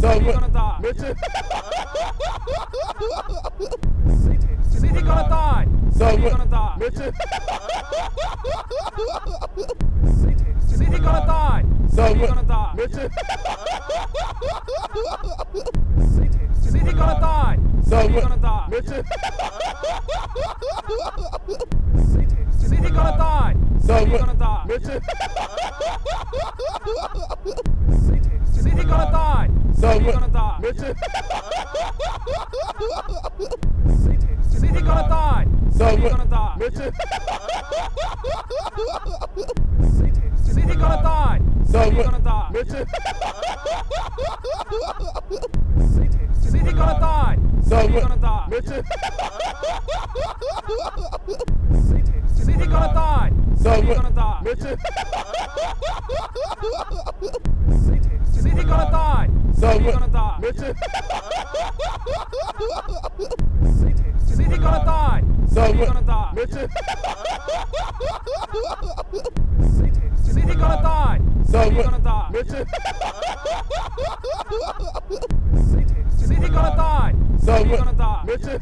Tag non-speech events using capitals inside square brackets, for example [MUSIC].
So City gonna die. Mitchell. City gonna die. So City gonna die. Mitchell. City gonna die. So City gonna die. Mitchell. City gonna die. So City gonna die. Mitchell. City gonna die. So City gonna die. Mitchell. City gonna die. Mitchell. City gonna die. So City gonna die. Mitchell. City gonna die. So City gonna die. Mitchell. City gonna die. So City gonna die. Mitchell. City gonna die. So City gonna die. Mitchell. City gonna die. So City. Mitchell. City gonna die. So City gonna die. Mitchell. City gonna die. So City gonna die. Mitchell. [LAUGHS] City gonna die. So City gonna die. Mitchell.